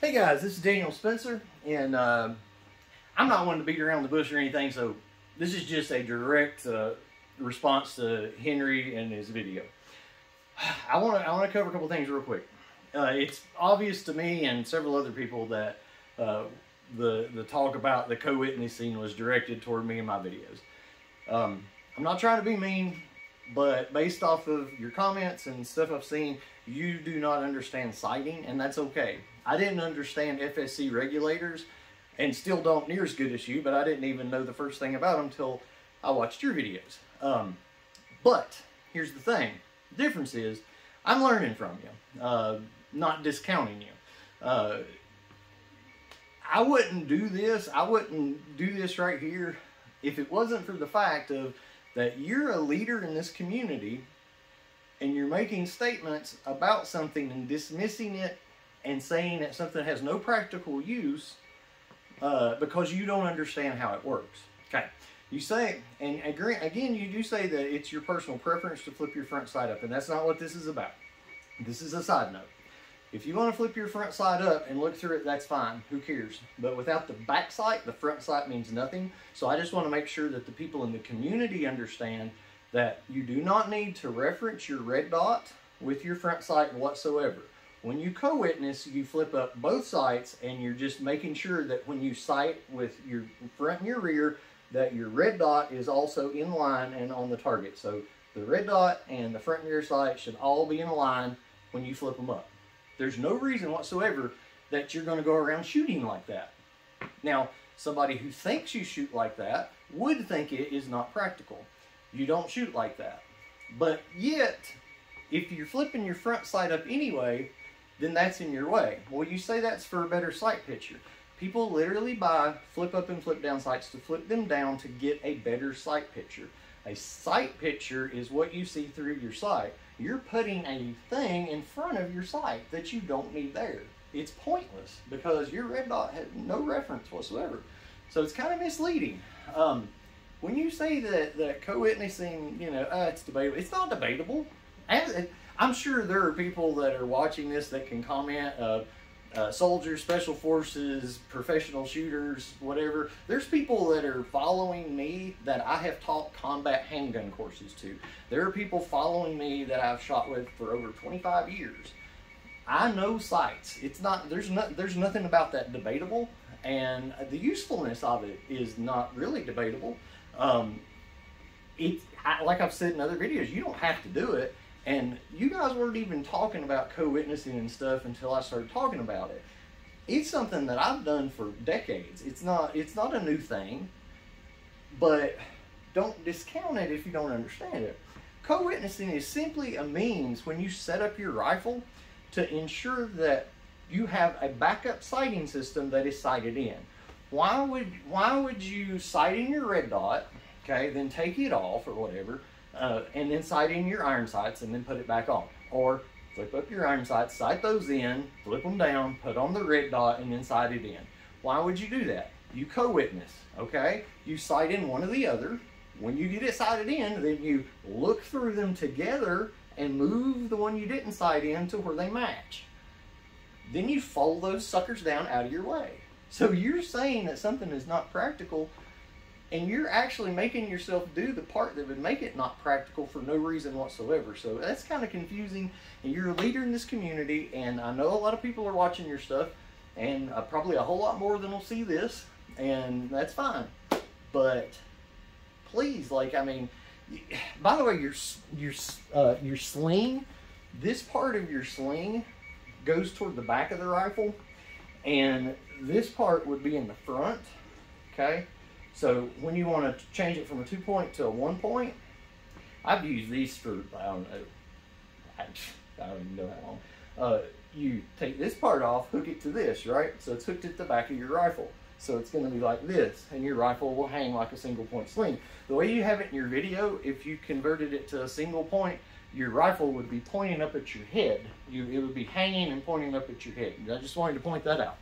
Hey guys, this is Daniel Spencer, and uh, I'm not one to beat around the bush or anything, so this is just a direct uh, response to Henry and his video. I want to I want to cover a couple things real quick. Uh, it's obvious to me and several other people that uh, the the talk about the co-witnessing was directed toward me in my videos. Um, I'm not trying to be mean, but based off of your comments and stuff I've seen, you do not understand sighting, and that's okay. I didn't understand FSC regulators, and still don't near as good as you, but I didn't even know the first thing about them until I watched your videos. Um, but here's the thing: the difference is I'm learning from you, uh, not discounting you. Uh, I wouldn't do this. I wouldn't do this right here if it wasn't for the fact of that you're a leader in this community and you're making statements about something and dismissing it and saying that something has no practical use uh, because you don't understand how it works. Okay. You say, and again, you do say that it's your personal preference to flip your front side up, and that's not what this is about. This is a side note. If you want to flip your front side up and look through it, that's fine. Who cares? But without the back sight, the front sight means nothing. So I just want to make sure that the people in the community understand that you do not need to reference your red dot with your front sight whatsoever. When you co-witness, you flip up both sights and you're just making sure that when you sight with your front and your rear, that your red dot is also in line and on the target. So the red dot and the front and rear sight should all be in line when you flip them up. There's no reason whatsoever that you're going to go around shooting like that. Now, somebody who thinks you shoot like that would think it is not practical. You don't shoot like that. But yet, if you're flipping your front sight up anyway, then that's in your way. Well, you say that's for a better sight picture. People literally buy flip up and flip down sights to flip them down to get a better sight picture. A sight picture is what you see through your sight you're putting a thing in front of your sight that you don't need there. It's pointless because your red dot has no reference whatsoever. So it's kind of misleading. Um, when you say that, that co-witnessing, you know, uh, it's debatable, it's not debatable. I'm sure there are people that are watching this that can comment, uh, uh, soldiers, special forces, professional shooters, whatever. There's people that are following me that I have taught combat handgun courses to. There are people following me that I've shot with for over 25 years. I know sights. It's not there's not there's nothing about that debatable, and the usefulness of it is not really debatable. Um, it I, like I've said in other videos, you don't have to do it. And you guys weren't even talking about co-witnessing and stuff until I started talking about it. It's something that I've done for decades. It's not it's not a new thing, but don't discount it if you don't understand it. Co-witnessing is simply a means when you set up your rifle to ensure that you have a backup sighting system that is sighted in. Why would why would you sight in your red dot, okay, then take it off or whatever, uh, and then sight in your iron sights and then put it back on. Or flip up your iron sights, sight those in, flip them down, put on the red dot, and then sight it in. Why would you do that? You co-witness, okay? You sight in one or the other. When you get it sighted in, then you look through them together and move the one you didn't sight in to where they match. Then you fold those suckers down out of your way. So you're saying that something is not practical and you're actually making yourself do the part that would make it not practical for no reason whatsoever. So that's kind of confusing. And you're a leader in this community, and I know a lot of people are watching your stuff, and uh, probably a whole lot more than will see this, and that's fine. But please, like, I mean, by the way, your your uh, your sling, this part of your sling goes toward the back of the rifle, and this part would be in the front. Okay so when you want to change it from a two point to a one point, I've used these for, I don't know, I, don't even know how long. Uh, you take this part off, hook it to this, right? So it's hooked at the back of your rifle. So it's going to be like this, and your rifle will hang like a single point sling. The way you have it in your video, if you converted it to a single point, your rifle would be pointing up at your head. You, it would be hanging and pointing up at your head. I just wanted to point that out.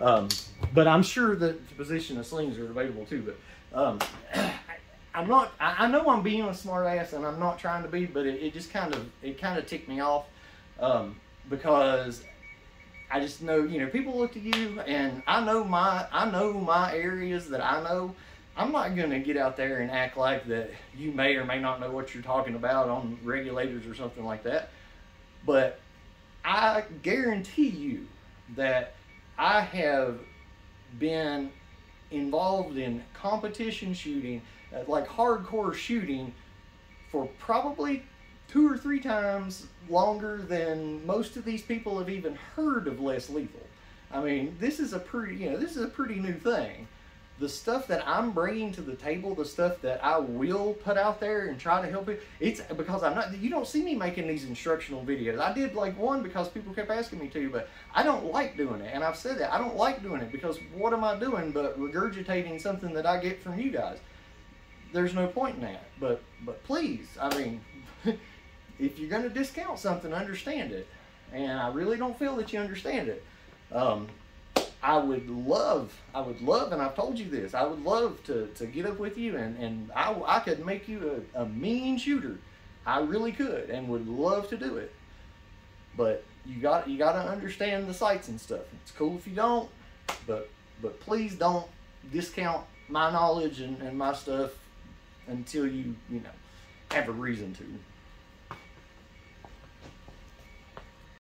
Um, but I'm sure that the position of slings are debatable too. But um, I'm not. I, I, know I'm being a smartass, and I'm not trying to be. But it, it just kind of it kind of ticked me off um, because I just know, you know, people look to you, and I know my, I know my areas that I know. I'm not gonna get out there and act like that you may or may not know what you're talking about on regulators or something like that. But I guarantee you that I have been involved in competition shooting, uh, like hardcore shooting, for probably two or three times longer than most of these people have even heard of less lethal. I mean, this is a pretty, you know, this is a pretty new thing. The stuff that I'm bringing to the table, the stuff that I will put out there and try to help it, it's because I'm not, you don't see me making these instructional videos. I did like one because people kept asking me to, but I don't like doing it. And I've said that. I don't like doing it because what am I doing but regurgitating something that I get from you guys? There's no point in that. But, but please, I mean, if you're going to discount something, understand it. And I really don't feel that you understand it. Um, I would love, I would love, and I've told you this, I would love to, to get up with you and, and I, I could make you a, a mean shooter. I really could and would love to do it. But you got you got to understand the sights and stuff. It's cool if you don't, but but please don't discount my knowledge and, and my stuff until you you know have a reason to.